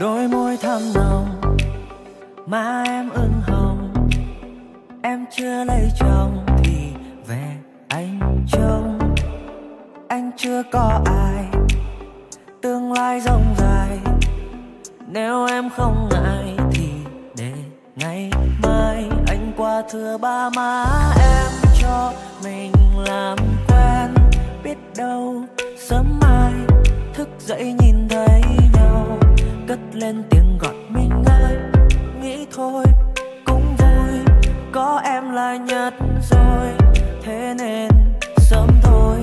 đôi môi thắm nồng má em ửng hồng. Em chưa lấy chồng thì về anh trông. Anh chưa có ai, tương lai rộng dài nếu em không ngại thì để ngày mai. Anh qua thưa ba má em cho mình làm quen. Biết đâu sớm mai thức dậy nhìn nhất rồi, thế nên sớm thôi,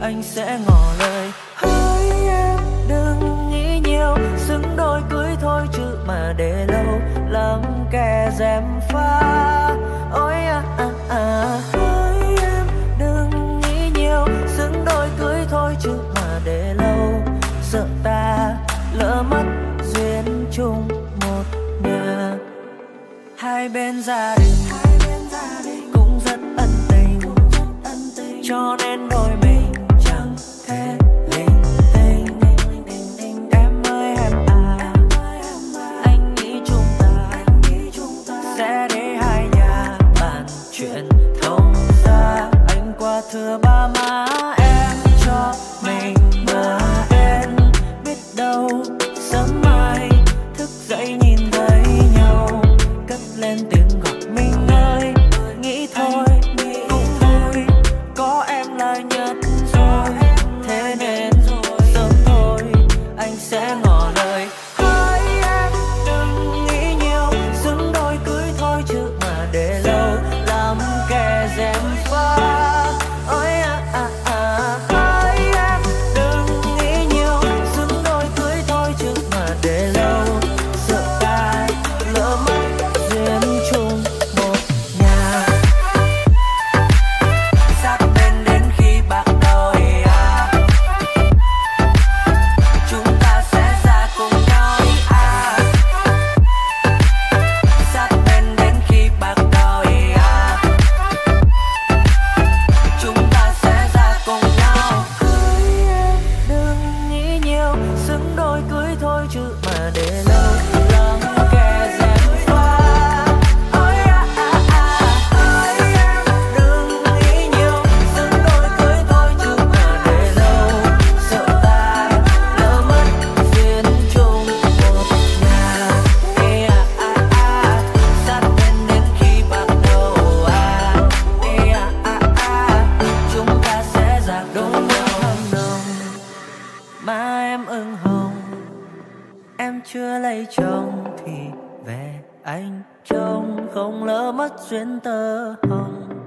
anh sẽ ngỏ lời. Hỡi em, đừng nghĩ nhiều, xứng đôi cưới thôi chứ mà để lâu, lắm kẻ dèm pha. Ôi à à à. Hỡi em, đừng nghĩ nhiều, xứng đôi cưới thôi chứ mà để lâu. Sợ ta lỡ mất duyên chung một nhà. Hai bên gia đình cho nên đôi mình chẳng thể linh tinh. Em ơi, em à anh nghĩ chúng ta sẽ để hai nhà bàn chuyện thông ra anh qua thưa ba chưa lấy chồng thì về anh trông không lỡ mất duyên tơ hồng.